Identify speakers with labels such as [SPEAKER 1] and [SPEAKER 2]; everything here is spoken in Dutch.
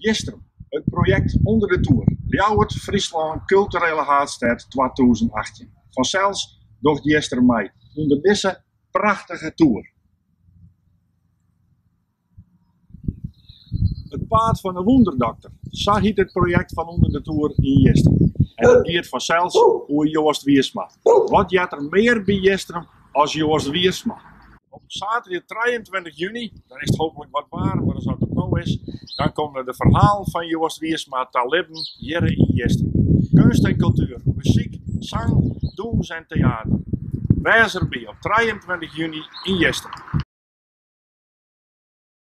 [SPEAKER 1] Jistrum, het project Onder de Tour. Ljouwert Friesland Culturele Haardstad 2018. Vanzelfs door Jistrum mij onder deze prachtige tour. Het paard van de wonderdokter. Zo heet het project van Onder de Tour in Jistrum. En het gaat vanzelfs hoe Joost Wiersma. Wat jat er meer bij Jistrum als Joost Wiersma? Op zaterdag 23 juni, dan is het hopelijk wat warmer dan dat het nou is, dan komen de verhaal van Joost Wiersma leven hier in Jistrum. Kunst en cultuur, muziek, zang, doens en theater. Wees erbij op 23 juni in Jistrum.